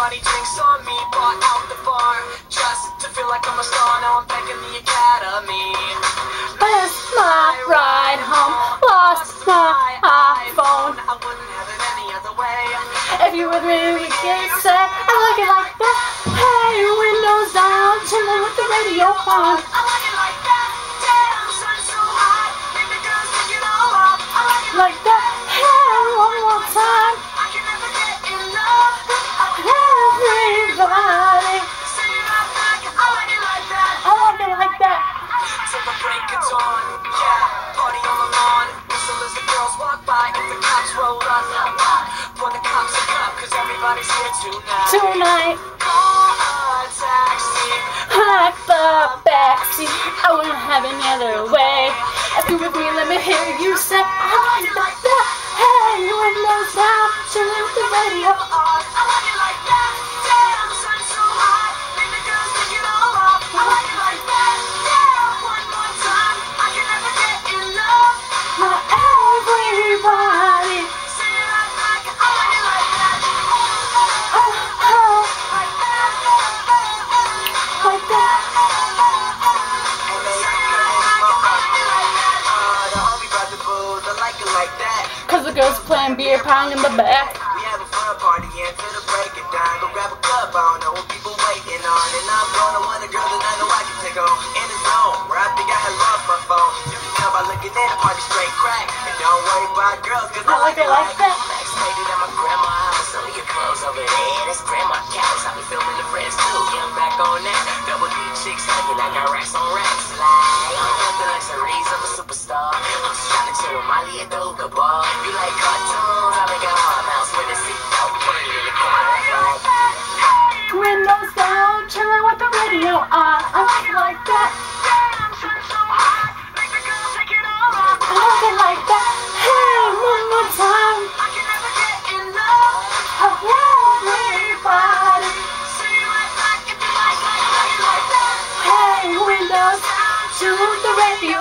Everybody drinks on me, bought out the bar. Just to feel like I'm a star, now I'm back in the academy. My ride home, lost my iPhone. I wouldn't have it any other way. If you me, we get set. I like it like that. Hey, windows down, chilling with the radio on. Everybody's here tonight. Tonight, Call a taxi. like the backseat. I wouldn't have any other way. If you with me, let me hear you say, girls playing beer pong in the back. We having fun partying till the break of dawn. Go grab a cup, I don't know what people waiting on. And I'm gonna want a girl that I know I can take on. In the zone, where I think I had lost my phone. You can tell by looking at the party straight crack. And don't worry about girls, cause I like it like that. It at my grandma's house. Some of your clothes over there, that's grandma couch. I be filming the friends too, yeah, I'm back on that. Double D chicks hugging, I got racks on racks. Like, strapping to a Molly the hookah. You like cartoons, I make a hard mouse with a seatbelt. Put it in the corner. Windows down, with the radio on. I like it like that. Damn, so hot. Make the take it all off. I like it like that. Hey, one more time. I can never get enough. Say it right back if you like, like, like, like that. Hey, windows, tune the radio